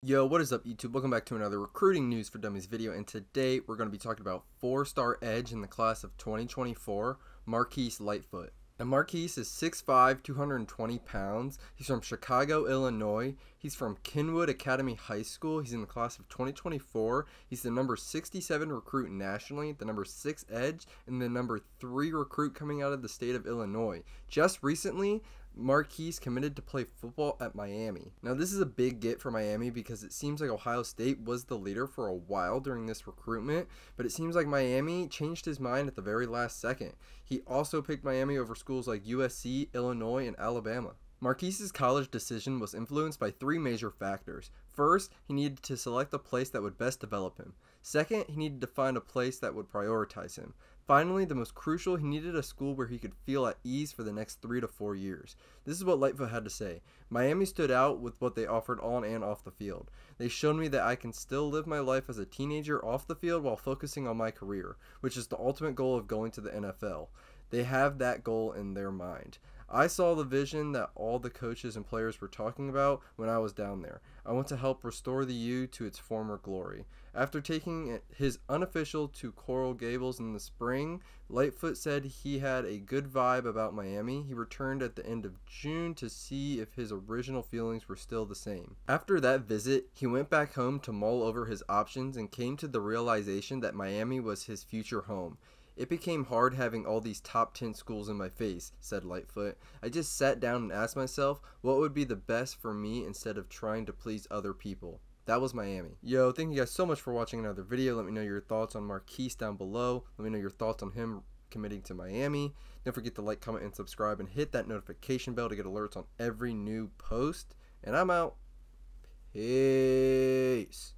Yo, what is up YouTube? Welcome back to another recruiting news for dummies video and today we're going to be talking about four-star edge in the class of 2024, Marquise Lightfoot. Now Marquise is 6'5", 220 pounds. He's from Chicago, Illinois. He's from Kenwood Academy High School. He's in the class of 2024. He's the number 67 recruit nationally, the number 6 edge, and the number 3 recruit coming out of the state of Illinois. Just recently, Marquise committed to play football at Miami. Now, this is a big get for Miami because it seems like Ohio State was the leader for a while during this recruitment, but it seems like Miami changed his mind at the very last second. He also picked Miami over schools like USC, Illinois, and Alabama. Marquise's college decision was influenced by three major factors. First, he needed to select a place that would best develop him. Second, he needed to find a place that would prioritize him. Finally, the most crucial, he needed a school where he could feel at ease for the next three to four years. This is what Lightfoot had to say. Miami stood out with what they offered on and off the field. They showed me that I can still live my life as a teenager off the field while focusing on my career, which is the ultimate goal of going to the NFL. They have that goal in their mind. I saw the vision that all the coaches and players were talking about when I was down there. I want to help restore the U to its former glory. After taking his unofficial to Coral Gables in the spring, Lightfoot said he had a good vibe about Miami. He returned at the end of June to see if his original feelings were still the same. After that visit, he went back home to mull over his options and came to the realization that Miami was his future home. It became hard having all these top 10 schools in my face, said Lightfoot. I just sat down and asked myself what would be the best for me instead of trying to please other people. That was Miami. Yo, thank you guys so much for watching another video. Let me know your thoughts on Marquise down below. Let me know your thoughts on him committing to Miami. Don't forget to like, comment, and subscribe, and hit that notification bell to get alerts on every new post. And I'm out. Peace.